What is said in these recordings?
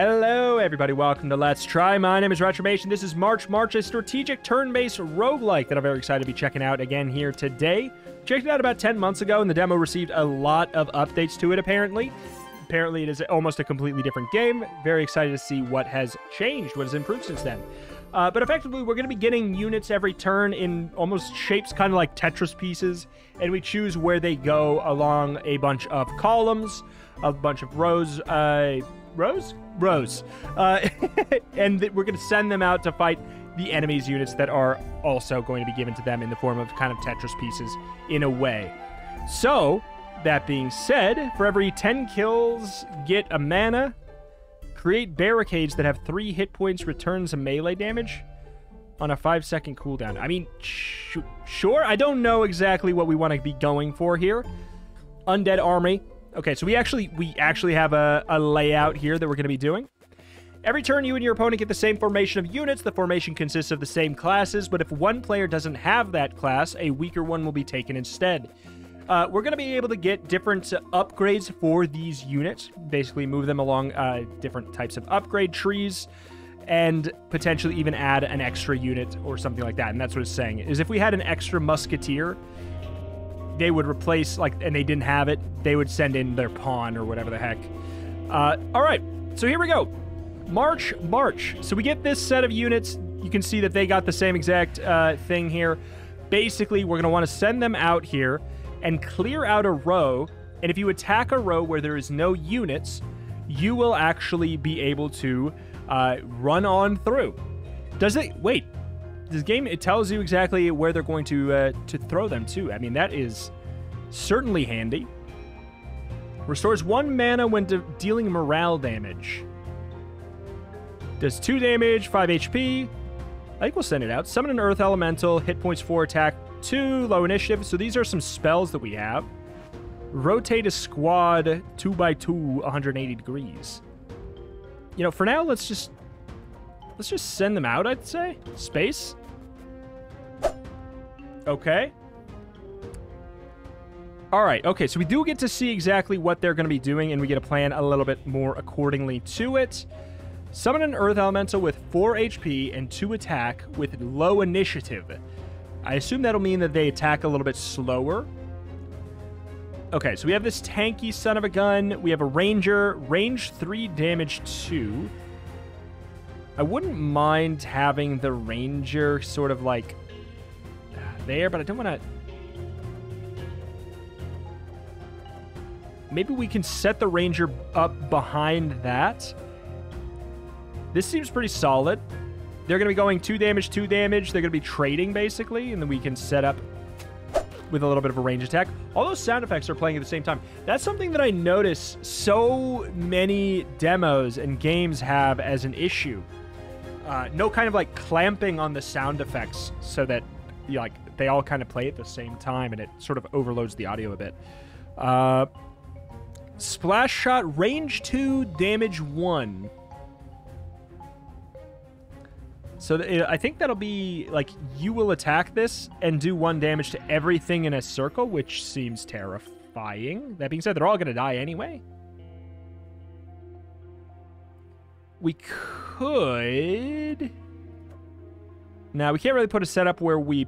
Hello, everybody. Welcome to Let's Try. My name is Retromation. This is March March, a strategic turn-based roguelike that I'm very excited to be checking out again here today. Checked it out about 10 months ago, and the demo received a lot of updates to it, apparently. Apparently, it is almost a completely different game. Very excited to see what has changed, what has improved since then. Uh, but effectively, we're going to be getting units every turn in almost shapes kind of like Tetris pieces, and we choose where they go along a bunch of columns, a bunch of rows, uh, rows, Rose. uh, and we're going to send them out to fight the enemy's units that are also going to be given to them in the form of kind of Tetris pieces in a way. So, that being said, for every 10 kills, get a mana. Create barricades that have three hit points, returns some melee damage on a five second cooldown. I mean, sh- sure. I don't know exactly what we want to be going for here. Undead army. Okay, so we actually we actually have a, a layout here that we're going to be doing. Every turn, you and your opponent get the same formation of units. The formation consists of the same classes, but if one player doesn't have that class, a weaker one will be taken instead. Uh, we're going to be able to get different upgrades for these units, basically move them along uh, different types of upgrade trees, and potentially even add an extra unit or something like that. And that's what it's saying is if we had an extra musketeer, they would replace like, and they didn't have it, they would send in their pawn or whatever the heck. Uh, all right, so here we go. March, March. So we get this set of units. You can see that they got the same exact uh, thing here. Basically, we're going to want to send them out here and clear out a row. And if you attack a row where there is no units, you will actually be able to uh, run on through. Does it? Wait. This game it tells you exactly where they're going to uh, to throw them to. I mean that is certainly handy. Restores one mana when de- dealing morale damage. Does two damage, five HP. I think we'll send it out. Summon an Earth Elemental, hit points four, attack two, low initiative. So these are some spells that we have. Rotate a squad two by two, 180 degrees. You know, for now, let's just let's just send them out. I'd say space. Okay. All right. Okay. So we do get to see exactly what they're going to be doing, and we get to plan a little bit more accordingly to it. Summon an Earth Elemental with 4 HP and 2 attack with low initiative. I assume that'll mean that they attack a little bit slower. Okay, so we have this tanky son of a gun. We have a ranger, range 3, damage 2. I wouldn't mind having the ranger sort of like there, but I don't want to... Maybe we can set the ranger up behind that. This seems pretty solid. They're going to be going two damage, two damage. They're going to be trading, basically, and then we can set up with a little bit of a range attack. All those sound effects are playing at the same time. That's something that I notice so many demos and games have as an issue. Uh, no kind of like clamping on the sound effects so that you know, like they all kind of play at the same time and it sort of overloads the audio a bit. Uh, splash shot, range 2, damage 1. So th- I think that'll be like you will attack this and do one damage to everything in a circle, which seems terrifying. That being said, they're all going to die anyway. We could. Now we can't really put a setup where we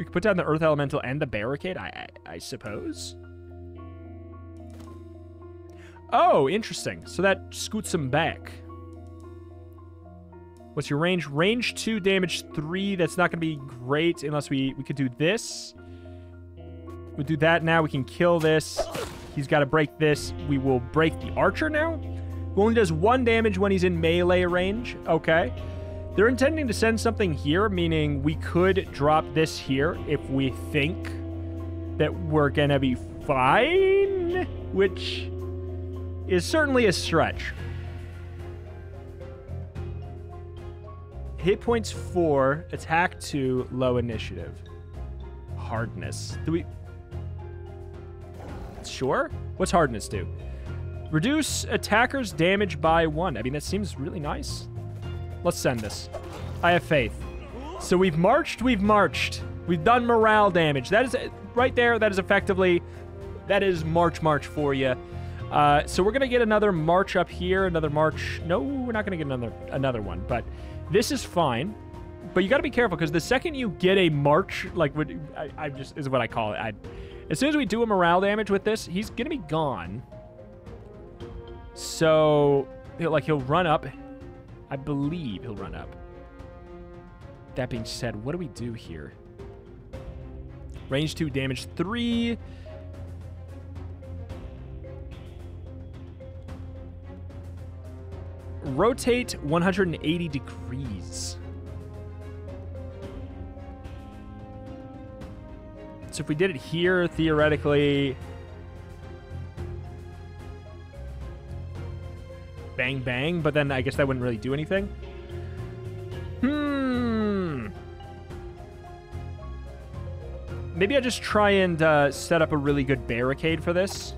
we could put down the Earth Elemental and the barricade. I I, I suppose. Oh, interesting. So that scoots him back. What's your range? Range 2, damage 3. That's not going to be great unless we, we could do this. We'll do that now. We can kill this. He's got to break this. We will break the archer now. Only does one damage when he's in melee range. Okay. They're intending to send something here, meaning we could drop this here if we think that we're going to be fine, which is certainly a stretch. Hit points four, attack two, low initiative. Hardness. Do we. Sure? What's hardness do? Reduce attackers' damage by one. I mean, that seems really nice. Let's send this. I have faith. So we've marched, we've marched. We've done morale damage. That is right there. That is effectively. That is March March for you. Uh, so we're gonna get another march up here, another march. No, we're not gonna get another another one, but this is fine. But you got to be careful because the second you get a march, like what I, I just is what I call it. I, as soon as we do a morale damage with this, he's gonna be gone. So, like he'll run up. I believe he'll run up. That being said, what do we do here? Range 2, damage 3. Rotate 180 degrees. So if we did it here, theoretically... Bang, bang, but then I guess that wouldn't really do anything. Hmm. Maybe I just try and uh, set up a really good barricade for this.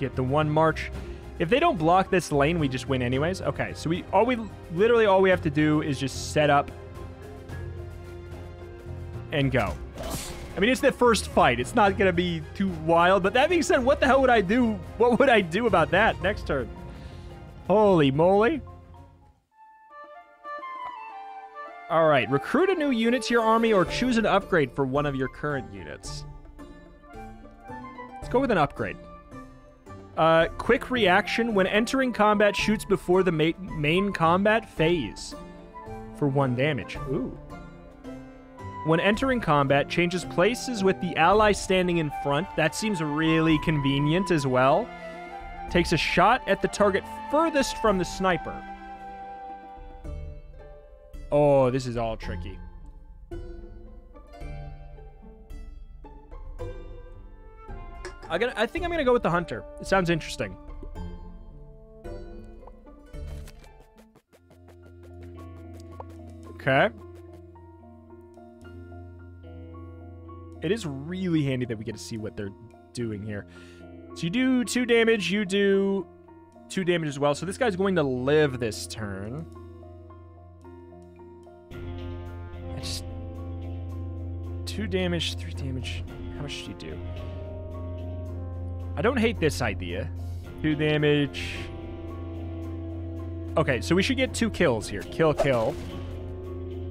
Get the one march. If they don't block this lane, we just win anyways. Okay, so we all we literally all we have to do is just set up and go. I mean, it's the first fight. It's not going to be too wild. But that being said, what the hell would I do? What would I do about that next turn? Holy moly. All right. Recruit a new unit to your army or choose an upgrade for one of your current units. Let's go with an upgrade. Uh, quick reaction. When entering combat, shoots before the ma main combat phase for one damage. Ooh. When entering combat, changes places with the ally standing in front. That seems really convenient as well. Takes a shot at the target furthest from the sniper. Oh, this is all tricky. I, got I think I'm going to go with the hunter. It sounds interesting. Okay. It is really handy that we get to see what they're doing here. So you do two damage, you do two damage as well. So this guy's going to live this turn. I just... Two damage, three damage. How much do you do? I don't hate this idea. Two damage. Okay, so we should get two kills here. Kill, kill.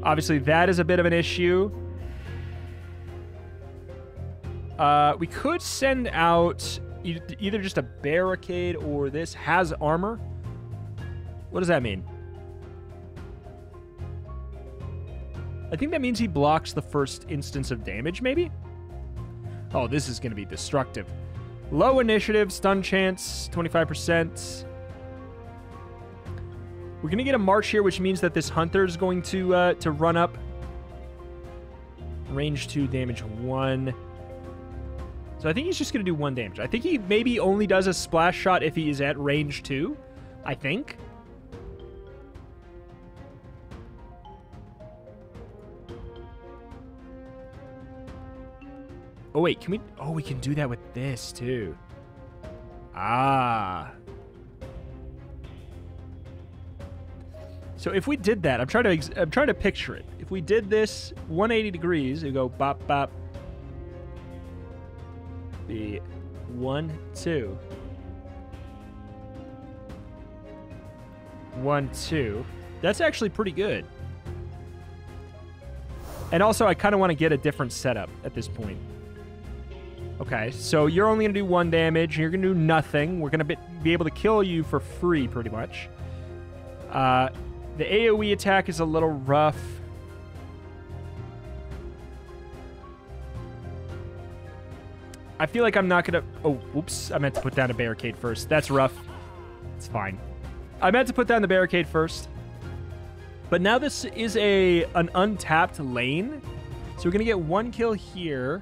Obviously, that is a bit of an issue. Uh, we could send out either just a barricade or this has armor. What does that mean? I think that means he blocks the first instance of damage, maybe? Oh, this is going to be destructive. Low initiative, stun chance, 25%. We're going to get a march here, which means that this hunter is going to uh, to run up. Range 2, damage 1. So I think he's just going to do one damage. I think he maybe only does a splash shot if he is at range two. I think. Oh, wait. Can we... Oh, we can do that with this, too. Ah. So if we did that, I'm trying to I'm trying to picture it. If we did this 180 degrees, we go bop bop be one, two. One, two. That's actually pretty good. And also, I kind of want to get a different setup at this point. Okay, so you're only going to do one damage. You're going to do nothing. We're going to be able to kill you for free, pretty much. Uh, the AoE attack is a little rough. I feel like I'm not to... Oh, whoops. I meant to put down a barricade first. That's rough. It's fine. I meant to put down the barricade first. But now this is a an untapped lane. So we're going to get one kill here.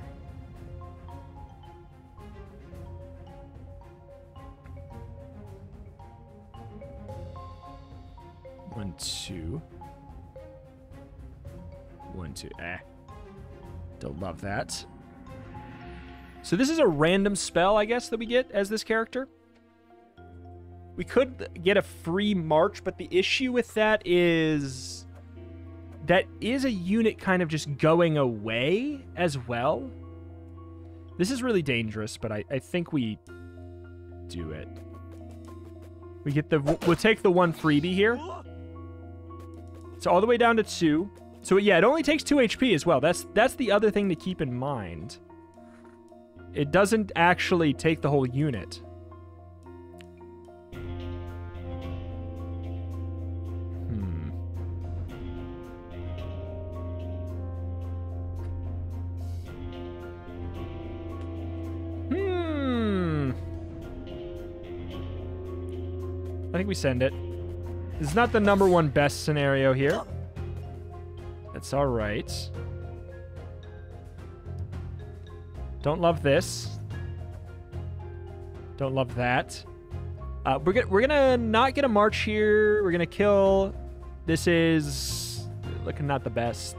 One, two. One, two. Eh. Don't love that. So this is a random spell, I guess, that we get as this character. We could get a free march, but the issue with that is that is a unit kind of just going away as well. This is really dangerous, but I, I think we do it. We get the... We'll take the one freebie here. It's all the way down to two. So, yeah, it only takes two HP as well. That's, that's the other thing to keep in mind. It doesn't actually take the whole unit. Hmm. Hmm. I think we send it. Is not the number one best scenario here. That's all right. Don't love this. Don't love that. Uh, we're gonna we're gonna not get a march here. We're gonna kill. This is looking not the best.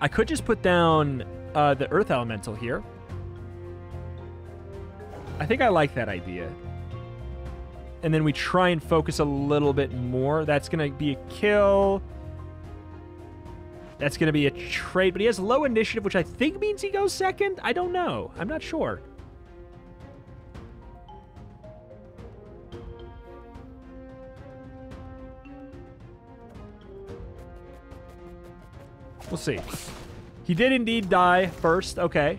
I could just put down uh, the Earth Elemental here. I think I like that idea. And then we try and focus a little bit more. That's gonna be a kill. That's going to be a trade, but he has low initiative, which I think means he goes second. I don't know. I'm not sure. We'll see. He did indeed die first. Okay.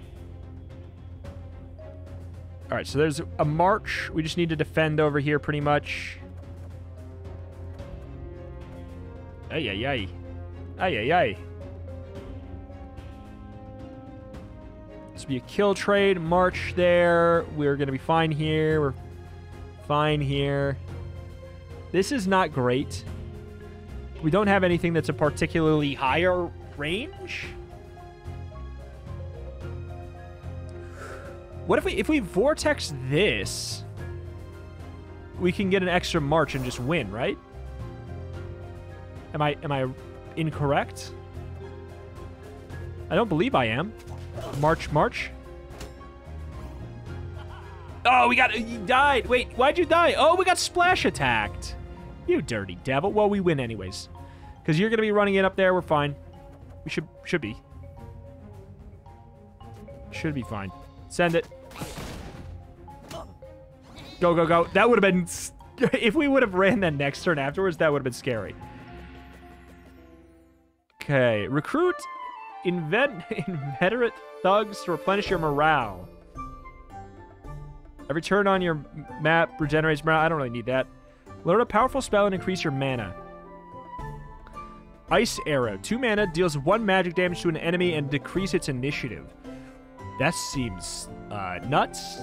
All right, so there's a march. We just need to defend over here pretty much. Ay, ay, ay. Ay, ay, ay. This be a kill trade. March there. We're going to be fine here. We're fine here. This is not great. We don't have anything that's a particularly higher range. What if we if we vortex this? We can get an extra march and just win, right? Am I am I incorrect? I don't believe I am. March, march. Oh, we got... Uh, you died. Wait, why'd you die? Oh, we got splash attacked. You dirty devil. Well, we win anyways. Because you're going to be running it up there. We're fine. We should should be. Should be fine. Send it. Go, go, go. That would have been... If we would have ran that next turn afterwards, that would have been scary. Okay. Recruit invent inveterate thugs to replenish your morale. Every turn on your map regenerates morale. I don't really need that. Learn a powerful spell and increase your mana. Ice Arrow. Two mana, deals one magic damage to an enemy and decrease its initiative. That seems uh, nuts.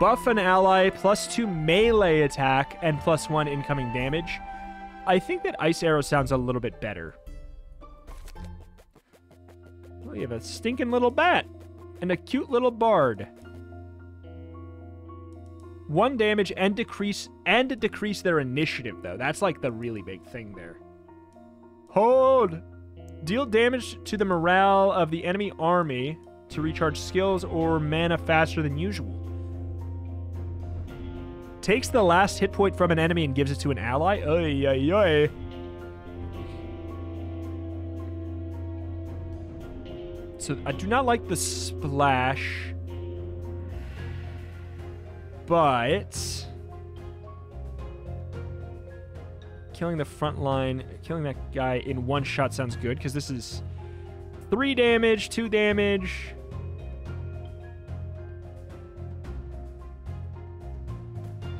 Buff an ally, plus two melee attack, and plus one incoming damage. I think that Ice Arrow sounds a little bit better. We have a stinking little bat and a cute little bard. One damage and decrease and decrease their initiative though. That's like the really big thing there. Hold. Deal damage to the morale of the enemy army to recharge skills or mana faster than usual. Takes the last hit point from an enemy and gives it to an ally. Oy, oy, oy. So I do not like the splash. But... Killing the front line, killing that guy in one shot sounds good, because this is three damage, two damage.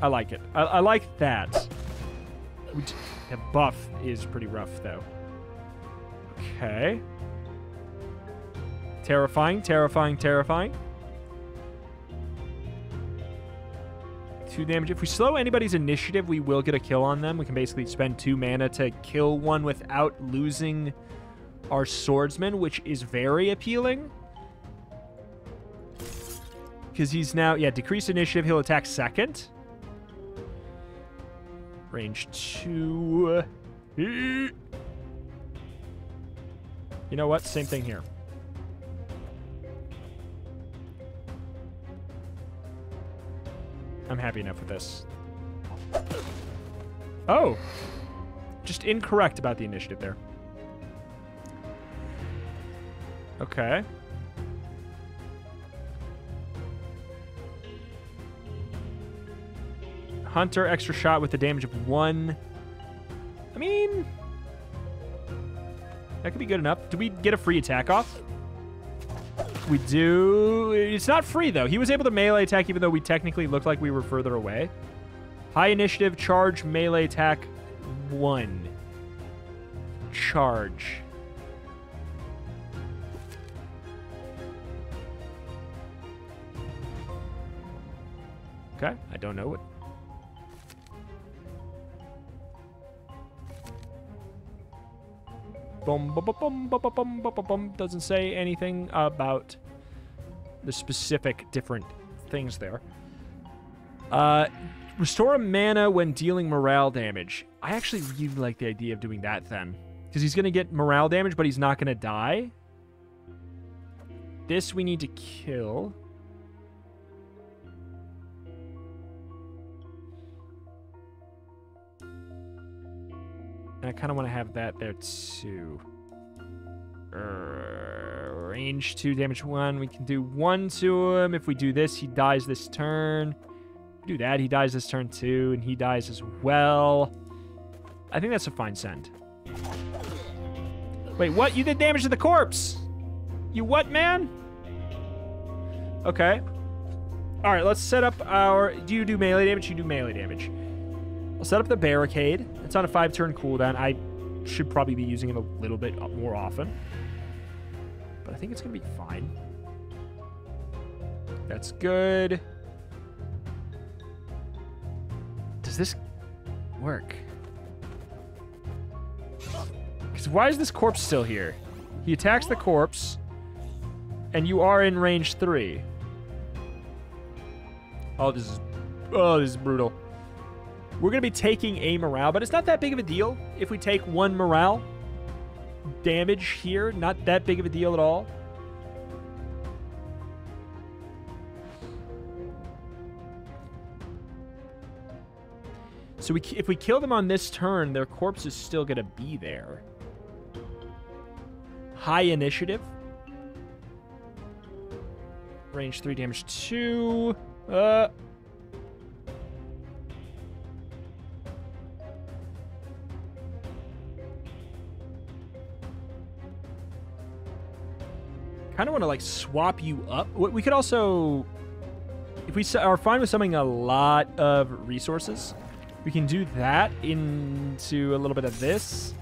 I like it. I, I like that. The buff is pretty rough, though. Okay. Terrifying, terrifying, terrifying. Two damage. If we slow anybody's initiative, we will get a kill on them. We can basically spend two mana to kill one without losing our swordsman, which is very appealing. Because he's now, yeah, decreased initiative. He'll attack second. Range two. You know what? Same thing here. I'm happy enough with this. Oh! Just incorrect about the initiative there. Okay. Hunter, extra shot with the damage of one. I mean, that could be good enough. Do we get a free attack off? We do. It's not free, though. He was able to melee attack even though we technically looked like we were further away. High initiative, charge, melee attack, one. Charge. Okay, I don't know what. Doesn't say anything about the specific different things there. Uh, restore a mana when dealing morale damage. I actually really like the idea of doing that then. Because he's going to get morale damage, but he's not going to die. This we need to kill. And I kind of want to have that there too. Uh, range 2, damage 1. We can do 1 to him. If we do this, he dies this turn. Do that, he dies this turn too, and he dies as well. I think that's a fine send. Wait, what? You did damage to the corpse! You what, man? Okay. Alright, let's set up our... Do you do melee damage? You do melee damage. I'll set up the barricade. It's on a five turn cooldown. I should probably be using it a little bit more often. But I think it's going to be fine. That's good. Does this work? Because why is this corpse still here? He attacks the corpse, and you are in range three. Oh, this is... Oh, this is brutal. We're going to be taking a morale, but it's not that big of a deal if we take one morale damage here. Not that big of a deal at all. So we, if we kill them on this turn, their corpse is still going to be there. High initiative. Range 3, damage 2. Uh, kind of want to like swap you up. We could also, if we are fine with something a lot of resources, we can do that into a little bit of this.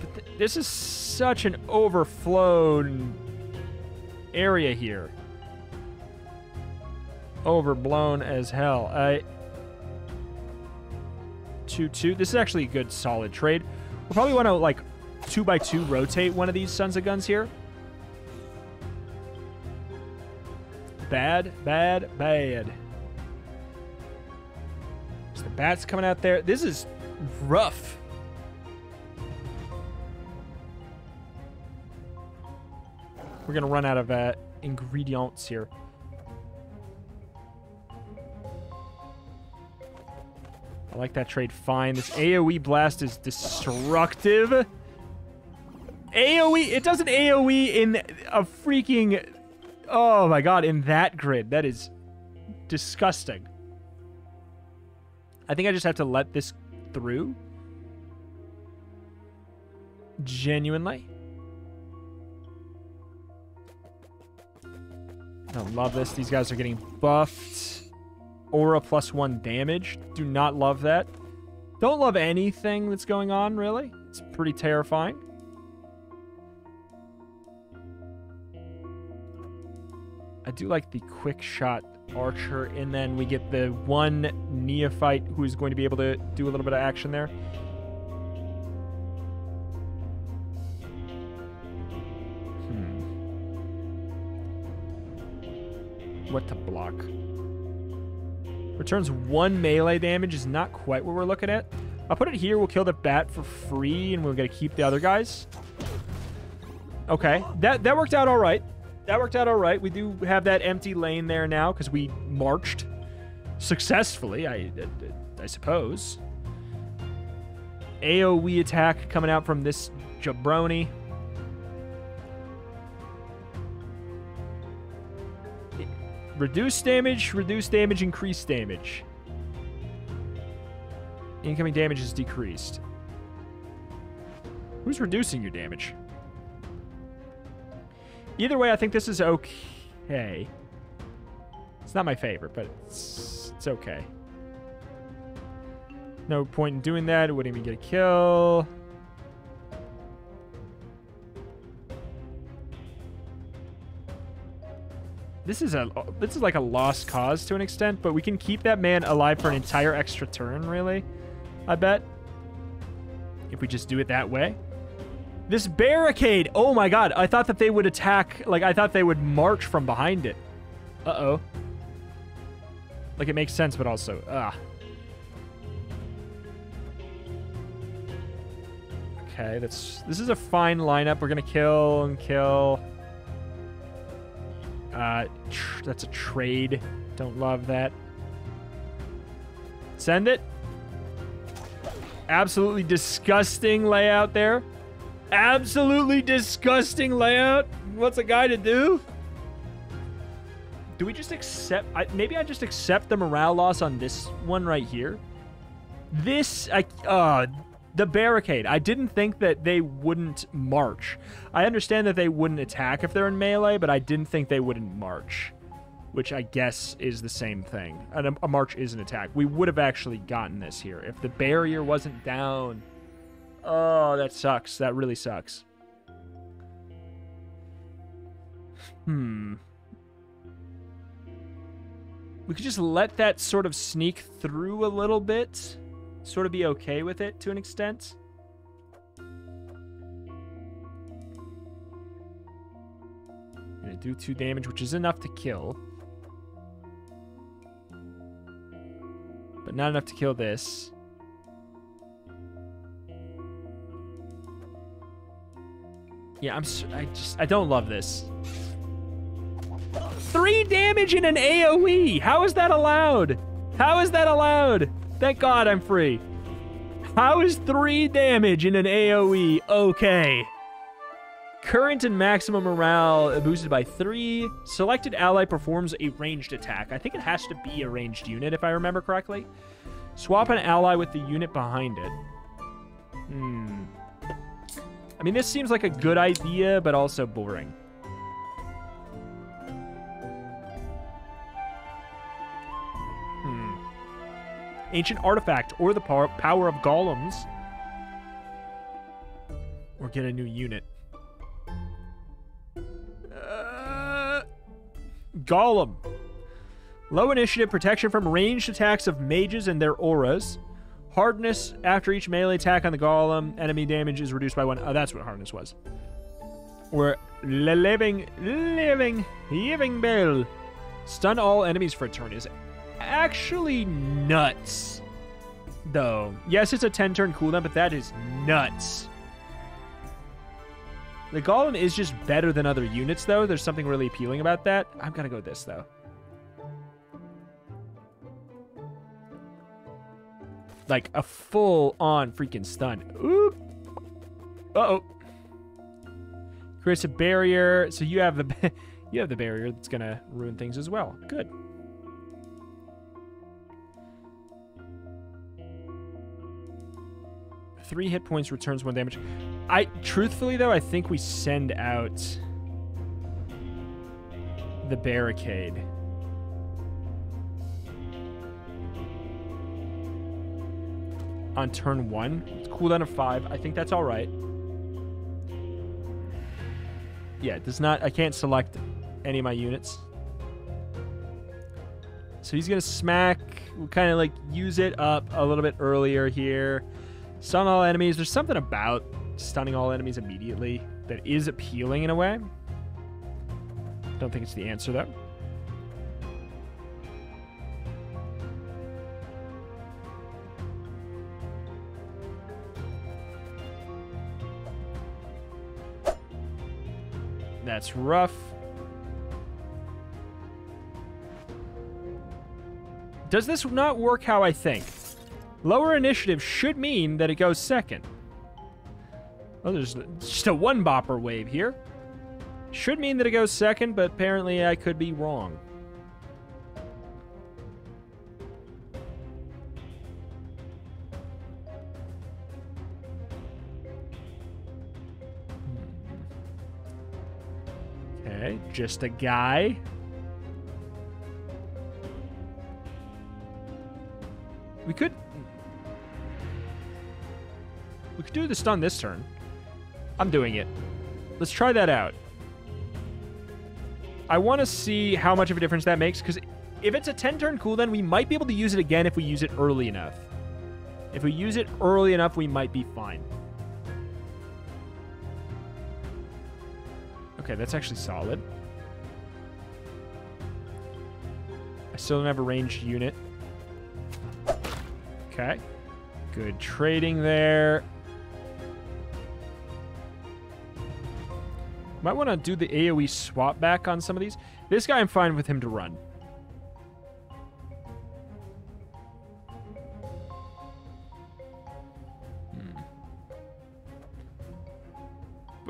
But th this is such an overflowed area here. Overblown as hell. I... 2-2. This is actually a good solid trade. We'll probably want to, like, two by two rotate one of these Sons of Guns here. Bad, bad, bad. So the bats coming out there. This is rough. We're going to run out of uh, ingredients here. I like that trade fine. This AoE blast is destructive. AoE, it does an AoE in a freaking, oh my god, in that grid. That is disgusting. I think I just have to let this through. Genuinely. I love this. These guys are getting buffed. Aura plus one damage. Do not love that. Don't love anything that's going on, really. It's pretty terrifying. I do like the quick shot archer, and then we get the one neophyte who's going to be able to do a little bit of action there. Hmm. What to block? Returns one melee damage is not quite what we're looking at. I'll put it here. We'll kill the bat for free, and we're going to keep the other guys. Okay. That, that worked out all right that worked out all right. We do have that empty lane there now because we marched successfully, I, I, I suppose. AoE attack coming out from this jabroni. Reduce damage, reduce damage, increase damage. Incoming damage is decreased. Who's reducing your damage? Either way, I think this is okay. It's not my favorite, but it's, it's okay. No point in doing that. It wouldn't even get a kill. This is a this is like a lost cause to an extent, but we can keep that man alive for an entire extra turn, really. I bet. If we just do it that way. This barricade! Oh my god, I thought that they would attack, like, I thought they would march from behind it. Uh-oh. Like, it makes sense, but also, ah. Okay, that's, this is a fine lineup. We're gonna kill and kill. Uh, that's a trade. Don't love that. Send it. Absolutely disgusting layout there. Absolutely disgusting layout. What's a guy to do? Do we just accept... I, maybe I just accept the morale loss on this one right here. This... I, uh, the barricade. I didn't think that they wouldn't march. I understand that they wouldn't attack if they're in melee, but I didn't think they wouldn't march, which I guess is the same thing. A, a march is an attack. We would have actually gotten this here if the barrier wasn't down. Oh, that sucks. That really sucks. Hmm. We could just let that sort of sneak through a little bit sort of be okay with it to an extent. Gonna do two damage, which is enough to kill. But not enough to kill this. Yeah, I'm. I just. I don't love this. Three damage in an AOE. How is that allowed? How is that allowed? Thank God I'm free. How is three damage in an AoE okay? Current and maximum morale boosted by three. Selected ally performs a ranged attack. I think it has to be a ranged unit, if I remember correctly. Swap an ally with the unit behind it. Hmm. I mean, this seems like a good idea, but also boring. Hmm. Ancient artifact, or the power, of golems. Or get a new unit. Uh, Golem. Low initiative, protection from ranged attacks of mages and their auras. Hardness, after each melee attack on the golem, enemy damage is reduced by one. Oh, that's what hardness was. We're living, living, living bell. Stun all enemies for a turn is actually nuts, though. Yes, it's a 10 turn cooldown, but that is nuts. The Golem is just better than other units, though. There's something really appealing about that. I'm going to go this, though. Like a full-on freaking stun. Oop. Uh-oh. Creates a barrier. So you have the you have the barrier that's to ruin things as well. Good. Three hit points returns one damage. I truthfully though, I think we send out the barricade. On turn one. It's cooldown of five. I think that's all right. Yeah, it does not. I can't select any of my units. So he's gonna smack. We'll kind of like use it up a little bit earlier here. Stun all enemies. There's something about stunning all enemies immediately that is appealing in a way. Don't think it's the answer, though. That's rough. Does this not work how I think? Lower initiative should mean that it goes second. Oh, there's just a one bopper wave here. Should mean that it goes second, but apparently I could be wrong. Just a guy. We could... We could do the stun this turn. I'm doing it. Let's try that out. I want to see how much of a difference that makes, because if it's a 10-turn cooldown, we might be able to use it again if we use it early enough. If we use it early enough, we might be fine. Okay, that's actually solid. I still don't have a ranged unit. Okay. Good trading there. Might want to do the AoE swap back on some of these. This guy, I'm fine with him to run. Hmm.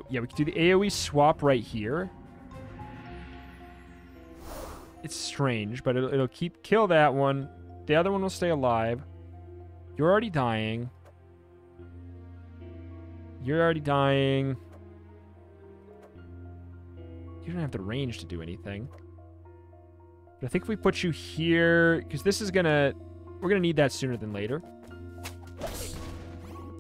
Yeah, we can do the AoE swap right here. It's strange, but it'll, it'll keep kill that one. The other one will stay alive. You're already dying. You're already dying. You don't have the range to do anything. But I think if we put you here, because this is gonna, we're gonna need that sooner than later.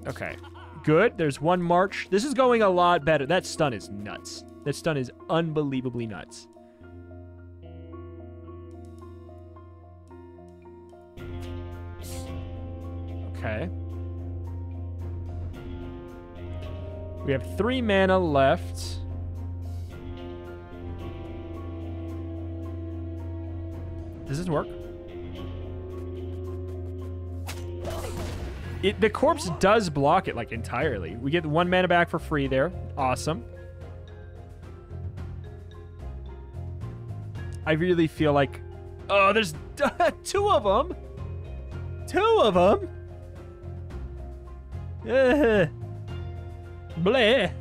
Okay, good. There's one march. This is going a lot better. That stun is nuts. That stun is unbelievably nuts. Okay. We have three mana left. Does this work? It, the corpse does block it, like, entirely. We get one mana back for free there. Awesome. I really feel like... Oh, there's two of them! Two of them! Uh, bleh.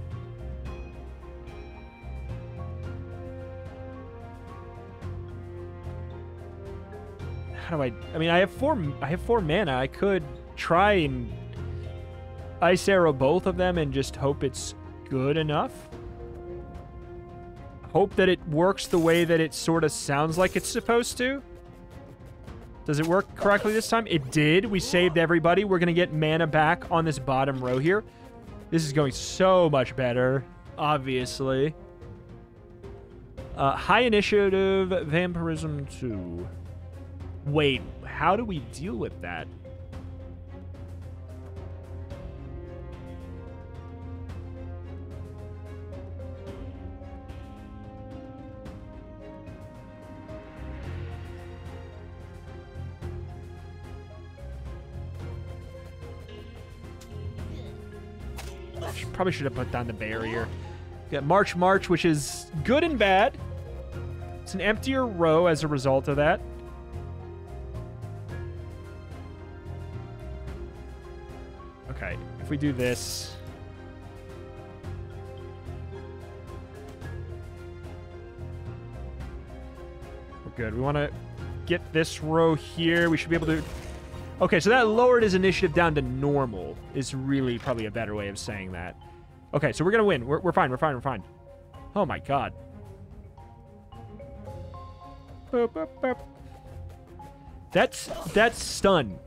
How do I? I mean, I have four. I have four mana. I could try and ice arrow both of them and just hope it's good enough. Hope that it works the way that it sort of sounds like it's supposed to. Does it work correctly this time? It did. We saved everybody. We're going to get mana back on this bottom row here. This is going so much better, obviously. Uh, high initiative, vampirism 2. Wait, how do we deal with that? Probably should have put down the barrier. Got March March, which is good and bad. It's an emptier row as a result of that. Okay, if we do this... We're good. We want to get this row here. We should be able to... Okay, so that lowered his initiative down to normal is really probably a better way of saying that. Okay, so we're going to win. We're, we're fine. We're fine. We're fine. Oh, my God. Boop, boop, boop. That's, that's stun.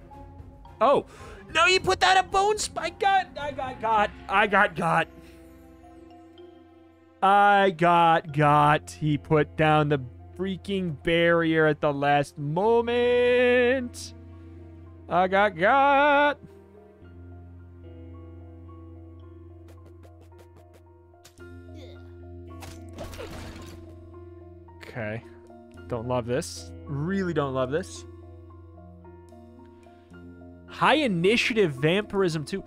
Oh, no, you put that a bone spike. Got, I got got. I got got. I got got. He put down the freaking barrier at the last moment. I got got. Okay. Don't love this. Really don't love this. High initiative vampirism too.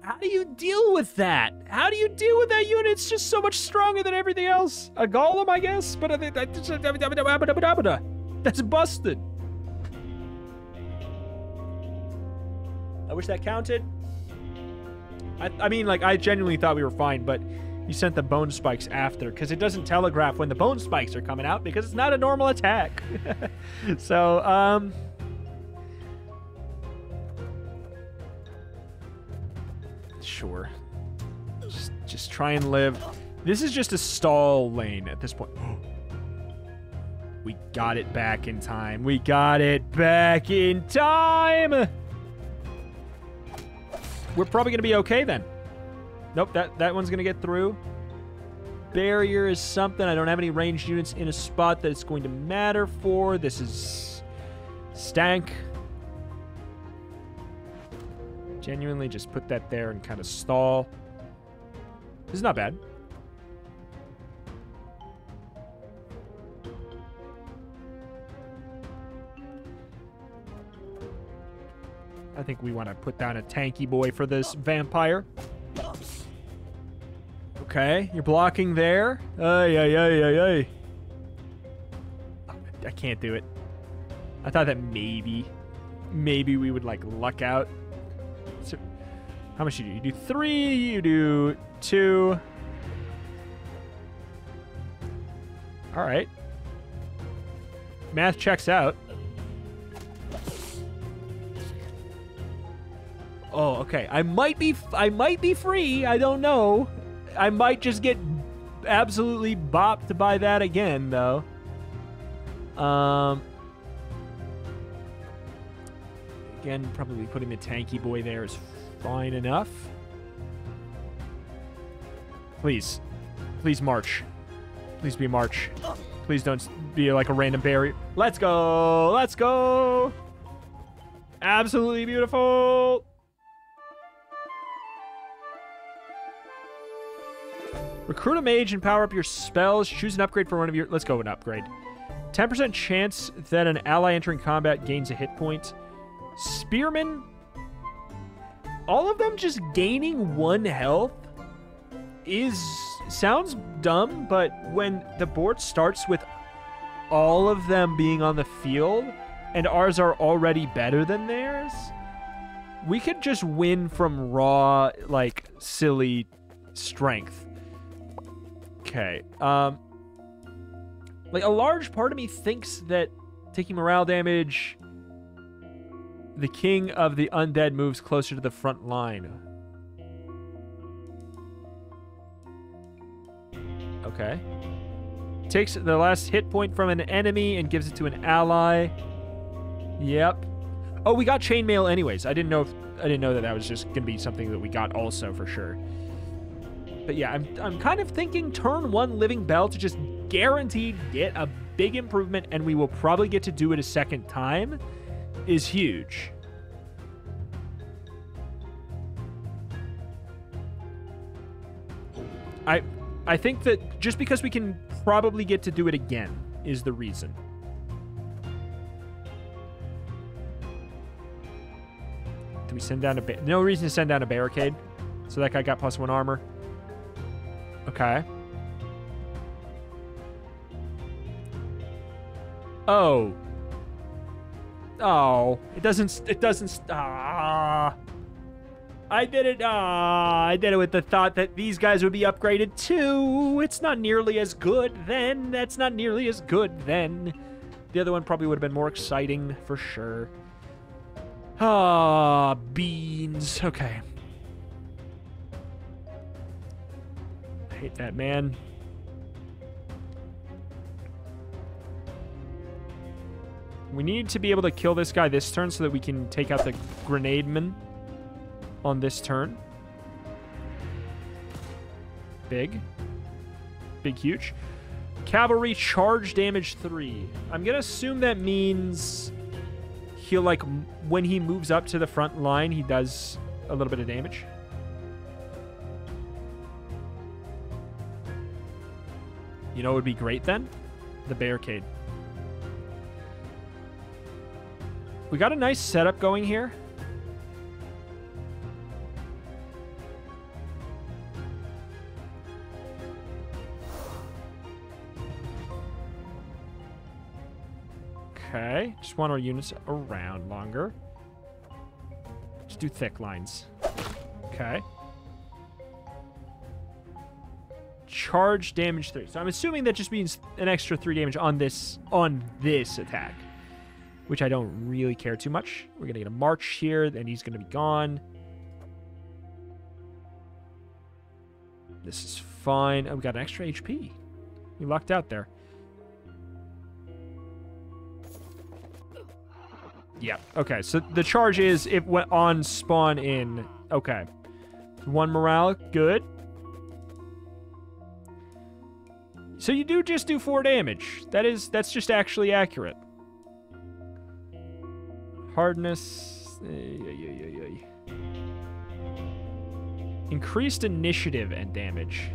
How do you deal with that? How do you deal with that unit? It's just so much stronger than everything else. A golem, I guess, but that's busted. I wish that counted. I, I mean, like, I genuinely thought we were fine, but you sent the bone spikes after because it doesn't telegraph when the bone spikes are coming out because it's not a normal attack. so, um, sure. Just, just try and live. This is just a stall lane at this point. we got it back in time. We got it back in time. We're probably going to be okay then. Nope, that, that one's going to get through. Barrier is something. I don't have any ranged units in a spot that it's going to matter for. This is stank. Genuinely just put that there and kind of stall. This is not bad. I think we want to put down a tanky boy for this vampire. Okay, you're blocking there. Ay, ay, ay, ay, ay. I can't do it. I thought that maybe, maybe we would like luck out. So, how much do you do? You do three, you do two. All right. Math checks out. Oh, okay. I might be I might be free. I don't know. I might just get absolutely bopped by that again though. Um Again, probably putting the tanky boy there is fine enough. Please. Please march. Please be march. Please don't be like a random barrier. Let's go. Let's go. Absolutely beautiful. Recruit a mage and power up your spells. Choose an upgrade for one of your... Let's go an upgrade. 10% chance that an ally entering combat gains a hit point. Spearman. All of them just gaining one health is... Sounds dumb, but when the board starts with all of them being on the field and ours are already better than theirs, we could just win from raw, like, silly strength. Okay. Um, like a large part of me thinks that taking morale damage, the king of the undead moves closer to the front line. Okay. Takes the last hit point from an enemy and gives it to an ally. Yep. Oh, we got chainmail anyways. I didn't know if, I didn't know that that was just going to be something that we got also for sure. But yeah, I'm, I'm kind of thinking turn one Living Bell to just guaranteed get a big improvement, and we will probably get to do it a second time, is huge. I I think that just because we can probably get to do it again is the reason. Do we send down a... No reason to send down a barricade. So that guy got plus one armor. Okay. Oh. Oh. It doesn't... It doesn't... Ah. I did it. Ah, I did it with the thought that these guys would be upgraded too. It's not nearly as good then. That's not nearly as good then. The other one probably would have been more exciting for sure. Ah, beans. Okay. Hate that man. We need to be able to kill this guy this turn so that we can take out the grenade man on this turn. Big. Big, huge. Cavalry charge damage 3. I'm going to assume that means he'll, like, when he moves up to the front line, he does a little bit of damage. You know what would be great then? The barricade. We got a nice setup going here. Okay, just want our units around longer. Just do thick lines. Okay. Charge damage 3. So I'm assuming that just means an extra 3 damage on this on this attack, which I don't really care too much. We're to get a march here, then he's to be gone. This is fine. Oh, we got an extra HP. We lucked out there. Yeah. Okay. So the charge is it went on spawn in. Okay. One morale. Good. So you do just do four damage. That is that's just actually accurate. Hardness. Ay, ay, ay, Increased initiative and damage.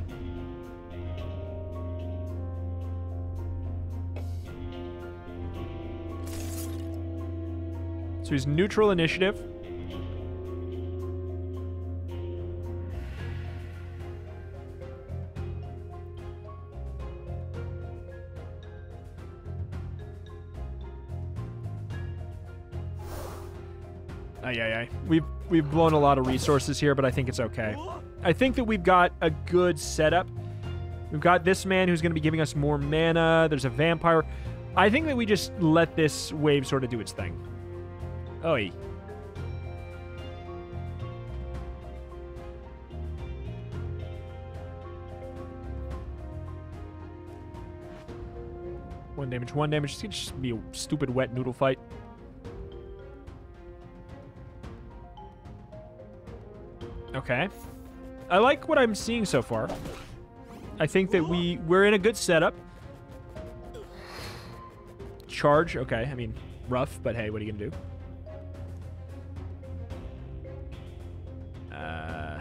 So he's neutral initiative. Aye, aye, aye. We've we've blown a lot of resources here, but I think it's okay. I think that we've got a good setup. We've got this man who's going to be giving us more mana. There's a vampire. I think that we just let this wave sort of do its thing. Oi. One damage, one damage. It's going just be a stupid wet noodle fight. Okay. I like what I'm seeing so far. I think that we, we're in a good setup. Charge, okay. I mean, rough, but hey, what are you to do? Uh,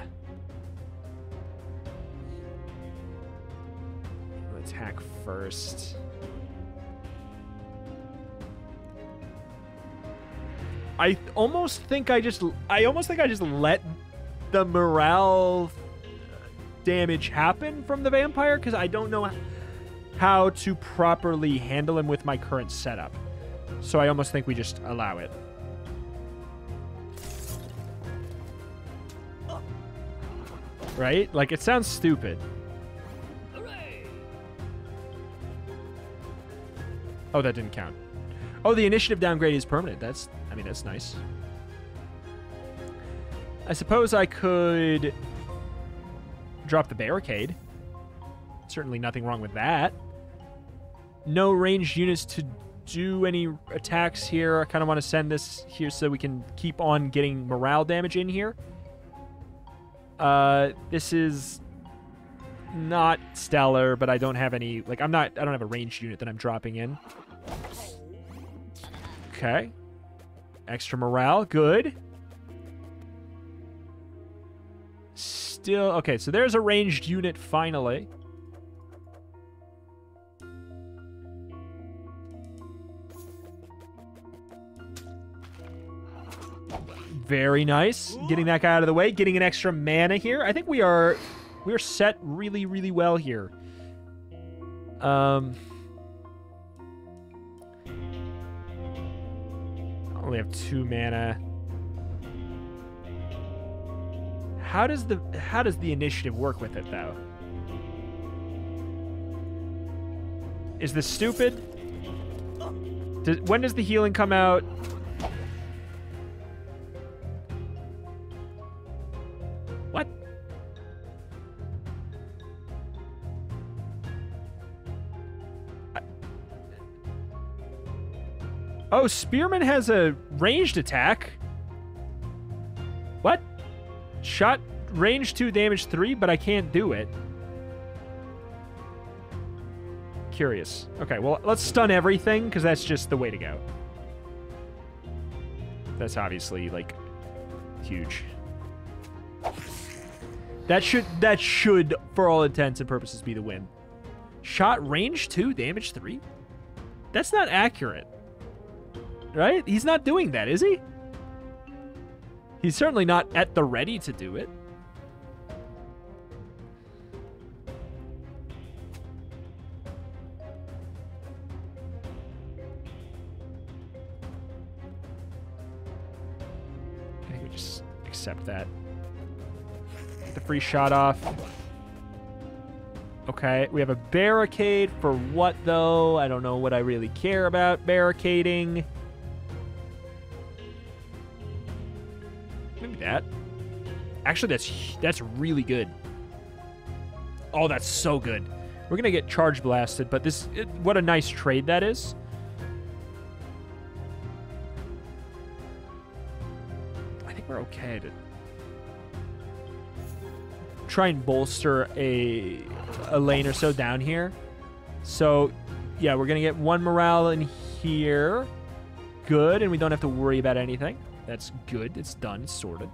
attack first. I almost think I just I almost think I just let the morale damage happen from the vampire because I don't know how to properly handle him with my current setup. So I almost think we just allow it. Right? Like it sounds stupid. Oh, that didn't count. Oh, the initiative downgrade is permanent. That's, I mean, that's nice. I suppose I could drop the barricade. Certainly nothing wrong with that. No ranged units to do any attacks here. I kind of want to send this here so we can keep on getting morale damage in here. Uh, this is not stellar, but I don't have any, like, I'm not, I don't have a ranged unit that I'm dropping in. Okay. Extra morale, good. Still, okay, so there's a ranged unit finally. Very nice. Getting that guy out of the way, getting an extra mana here. I think we are we're set really, really well here. Um, I only have two mana. How does the how does the initiative work with it though? Is this stupid? Does, when does the healing come out? What? Oh, Spearman has a ranged attack. Shot range 2, damage 3, but I can't do it. Curious. Okay, well, let's stun everything, because that's just the way to go. That's obviously, like, huge. That should, that should, for all intents and purposes, be the win. Shot range 2, damage 3? That's not accurate. Right? He's not doing that, is he? He's certainly not at the ready to do it. I think we just accept that. Get the free shot off. Okay, we have a barricade for what, though? I don't know what I really care about barricading. That. Actually, that's that's really good. Oh, that's so good. We're going to get charge blasted, but this, it, what a nice trade that is. I think we're okay to try and bolster a, a lane or so down here. So, yeah, we're going to get one morale in here. Good, and we don't have to worry about anything. That's good. It's done. It's sorted.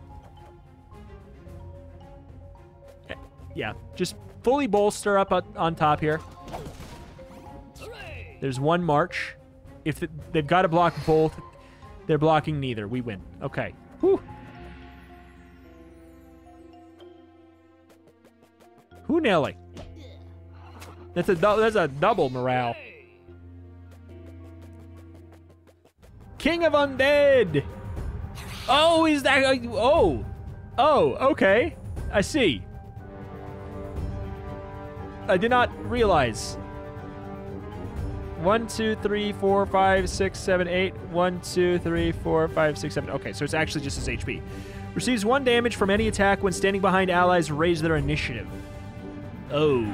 Eh, yeah, just fully bolster up on top here. There's one march. If they've got to block both, they're blocking neither. We win. Okay. Whew. Who Nelly? That's a that's a double morale. King of Undead. Oh, is that. Uh, oh, oh, okay. I see. I did not realize. One, two, three, four, five, six, seven, eight. One, two, three, four, five, six, seven. Okay, so it's actually just his HP. Receives one damage from any attack when standing behind allies raise their initiative. Oh,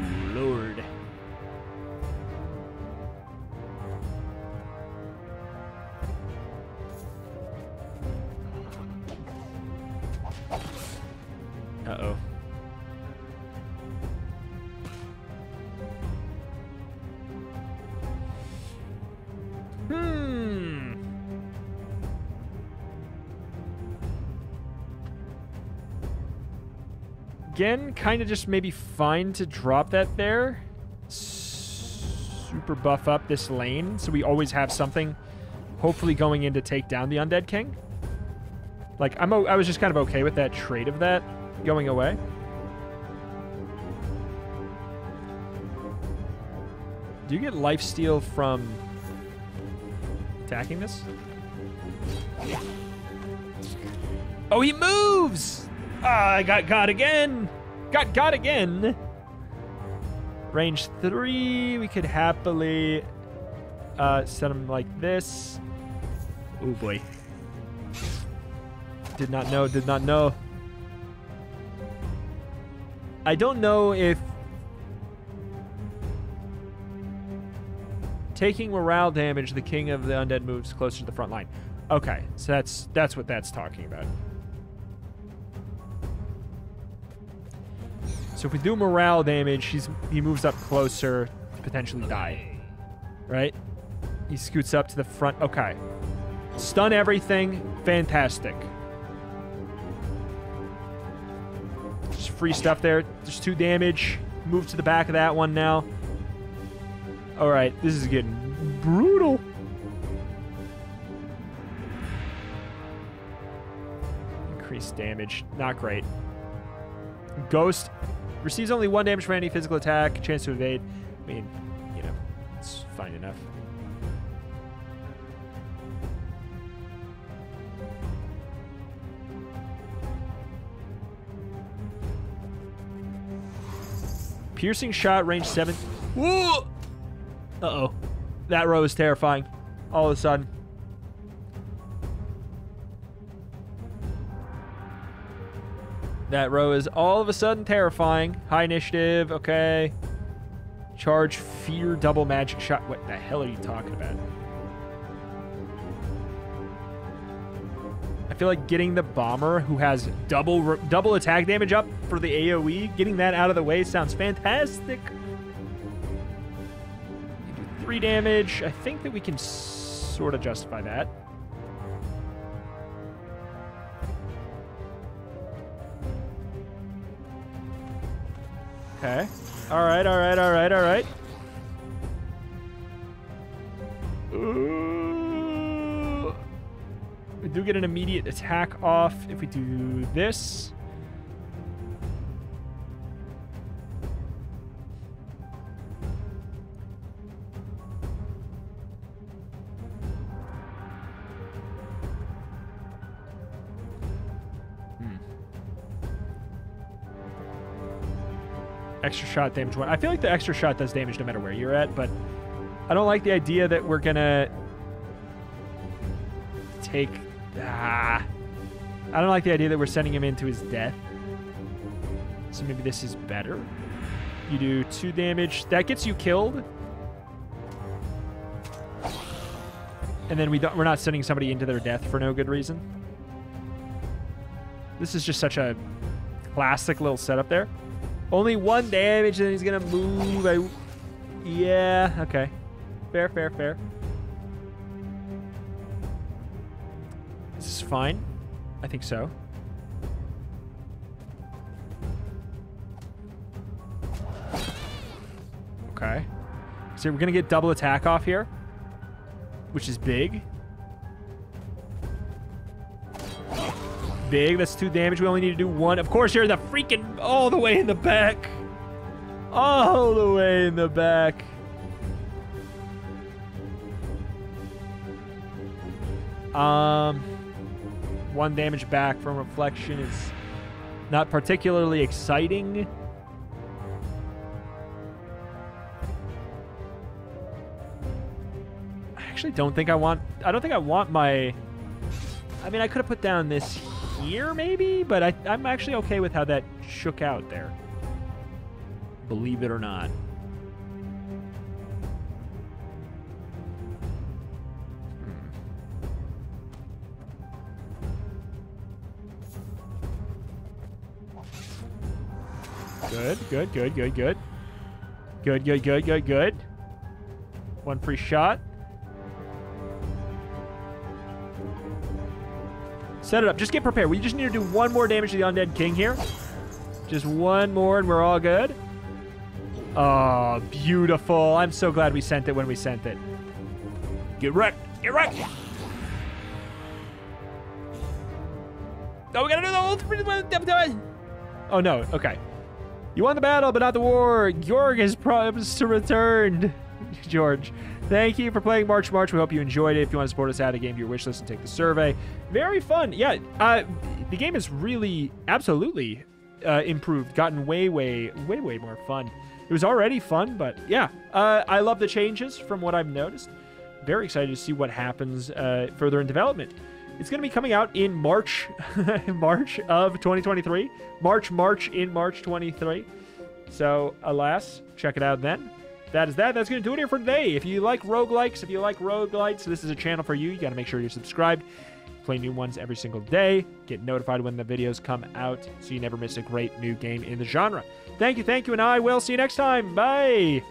Again, kind of just maybe fine to drop that there. Super buff up this lane, so we always have something hopefully going in to take down the Undead King. Like, I'm I was just kind of okay with that trade of that going away. Do you get lifesteal from attacking this? Oh, he moves! Ah, I got got again! Got got again! Range three, we could happily uh, set him like this. Oh boy. Did not know, did not know. I don't know if taking morale damage, the king of the undead moves closer to the front line. Okay, so that's that's what that's talking about. So if we do morale damage, he's he moves up closer to potentially die. Right? He scoots up to the front. Okay. Stun everything. Fantastic. Just free stuff there. Just two damage. Move to the back of that one now. All right, this is getting brutal. Increased damage. Not great. Ghost receives only one damage from any physical attack. Chance to evade. I mean, you know, it's fine enough. Piercing shot, range 7. Whoa! Uh-oh. That row is terrifying. All of a sudden. That row is all of a sudden terrifying. High initiative, okay. Charge, fear, double magic shot. What the hell are you talking about? I feel like getting the bomber who has double double attack damage up for the AoE, getting that out of the way sounds fantastic three damage. I think that we can sort of justify that. Okay. All right, all right, all right, all right. Ooh. We do get an immediate attack off if we do this. Extra shot damage one. I feel like the extra shot does damage no matter where you're at, but I don't like the idea that we're gonna take. Ah, I don't like the idea that we're sending him into his death. So maybe this is better. You do two damage. That gets you killed. And then we we're not sending somebody into their death for no good reason. This is just such a classic little setup there. Only one damage, and then he's to move. I, yeah, okay. Fair, fair, fair. This is fine. I think so. Okay. So we're to get double attack off here, which is big. Big. That's two damage. We only need to do one. Of course, you're the freaking all the way in the back. All the way in the back. Um, one damage back from reflection is not particularly exciting. I actually don't think I want. I don't think I want my. I mean, I could have put down this here, maybe, but I, I'm actually okay with how that shook out there. Believe it or not. Hmm. Good, good, good, good, good. Good, good, good, good, good. One free shot. Set it up. Just get prepared. We just need to do one more damage to the Undead King here. Just one more and we're all good. Oh, beautiful. I'm so glad we sent it when we sent it. Get wrecked. Get wrecked. Oh, we gotta do the. Oh, no. Okay. You won the battle, but not the war. Georg has promised to return. George, thank you for playing March March. We hope you enjoyed it. If you want to support us, add a game to your wish list and take the survey. Very fun. Yeah, uh, the game has really, absolutely uh, improved, gotten way, way, way, way more fun. It was already fun, but yeah, uh, I love the changes from what I've noticed. Very excited to see what happens uh, further in development. It's going to be coming out in March, March of 2023. March, March in March 23. So, alas, check it out then. That is that. That's going to do it here for today. If you like roguelikes, if you like roguelites, this is a channel for you. You got to make sure you're subscribed. Play new ones every single day. Get notified when the videos come out so you never miss a great new game in the genre. Thank you, thank you, and I will see you next time. Bye.